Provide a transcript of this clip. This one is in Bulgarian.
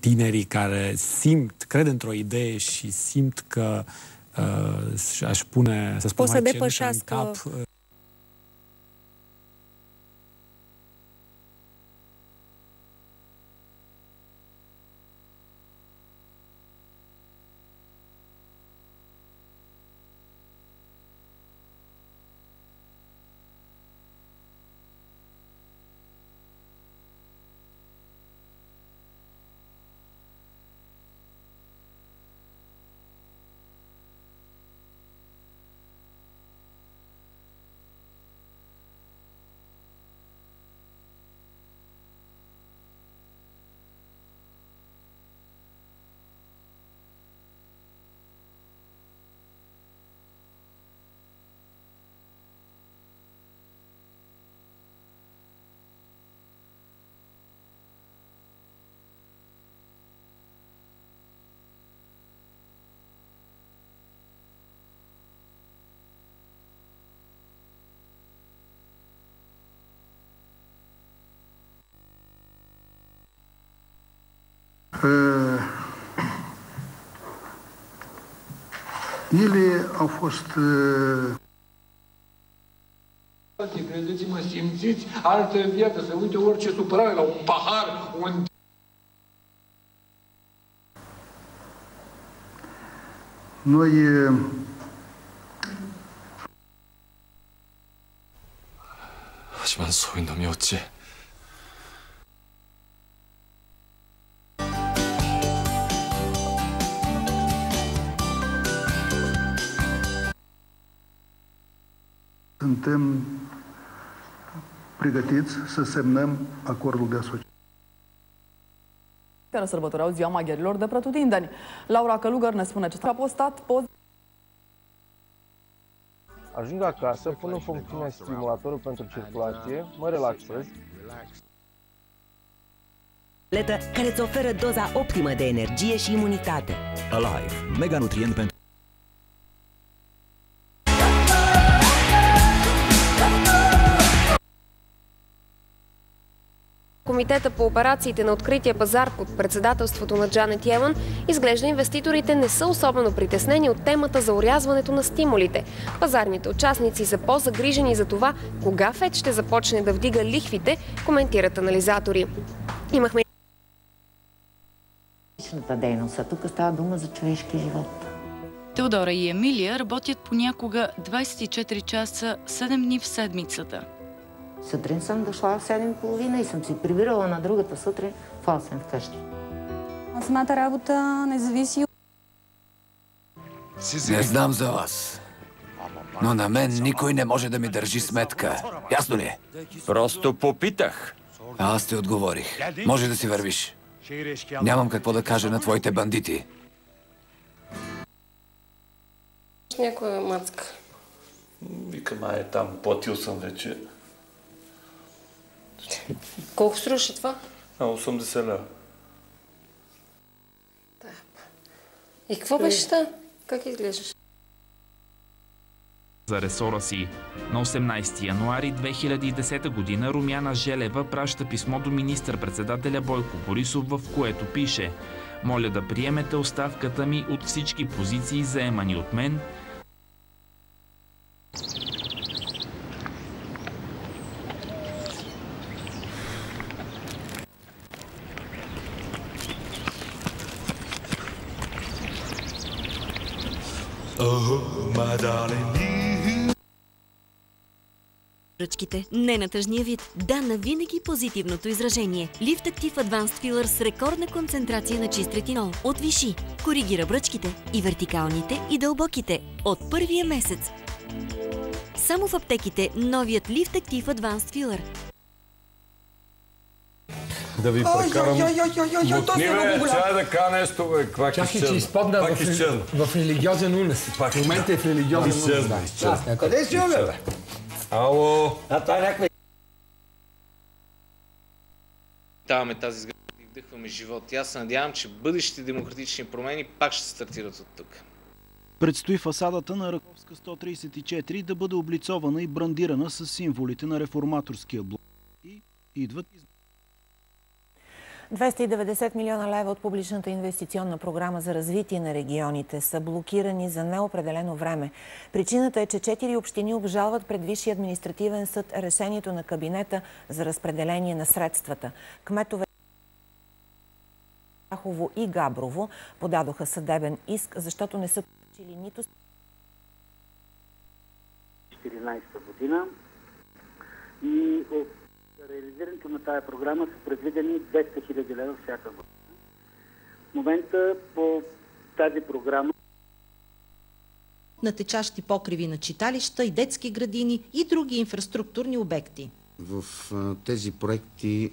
tinerii care simt, cred într-o idee și simt că uh, aș pune, să spun, O să mai depășească- în cap, Ele au fost uh, Credeți-mă, simțiți altă viață, să uite orice supărare la un pahar, un noi uh, 하지만 소인놈이 어찌 suntem pregătiți să semnăm acordul de asociere. care sărbătoreau ziua maghiarilor de pretutindeni. Laura Călugăr ne spune ce a postat poze Ajung acasă, pun în funcțiune stimulatorul pentru circulație, mă relaxez, Letă care îți oferă doza optimă de energie și imunitate. Alive, mega nutrient pentru Комитета по операциите на открития пазар под председателството на Джанет Йелън изглежда инвеститорите не са особено притеснени от темата за урязването на стимулите. Пазарните участници са по-загрижени за това кога ФЕД ще започне да вдига лихвите, коментират анализатори. Имахме дейност, а тук става дума за човешки живот. Теодора и Емилия работят понякога 24 часа, 7 дни в седмицата. Сутрин съм дошла в 7.30 и съм си прибирала на другата сутрин в 8 вкъщи. Самата работа не зависи Не знам за вас, но на мен никой не може да ми държи сметка. Ясно ли е? Просто попитах. А аз ти отговорих. Може да си вървиш. Нямам какво да кажа на твоите бандити. някоя мацка. Викам, ай там, платил съм вече. Колко струваше това? А, 80 лева. И какво беше та? Как изглеждаш? за ресора си. На 18 януари 2010 година Румяна Желева праща писмо до министър-председателя Бойко Борисов, в което пише Моля да приемете оставката ми от всички позиции, заемани от мен, Oh, my darling. Ръчките. Не на тъжния вид. Да, на винаги позитивното изражение. Lift Active Advanced Filler с рекордна концентрация на чист ретинол. От Виши. Коригира бръчките. И вертикалните, и дълбоките. От първия месец. Само в аптеките новият Lift Active Advanced Filler. Да ви прекарам... Мотни, бе, чай да кажа нещо, бе. Пак Чакай, че изпадна в, религиозен унес. В момента е в религиозен унес. Изчезна, изчезна. Къде си, бе? Ало! А, това е някаква даваме тази сграда и вдъхваме живот. И аз се надявам, че бъдещите демократични промени пак ще стартират от тук. Предстои фасадата на Раковска 134 да бъде облицована и брандирана с символите на реформаторския блок. И идват 290 милиона лева от публичната инвестиционна програма за развитие на регионите са блокирани за неопределено време. Причината е, че четири общини обжалват пред Висшия административен съд решението на кабинета за разпределение на средствата. Кметове Рахово и Габрово подадоха съдебен иск, защото не са получили нито 2014 година и от реализирането на тази програма са предвидени 200 000 лева всяка година. В момента по тази програма на течащи покриви на читалища и детски градини и други инфраструктурни обекти. В тези проекти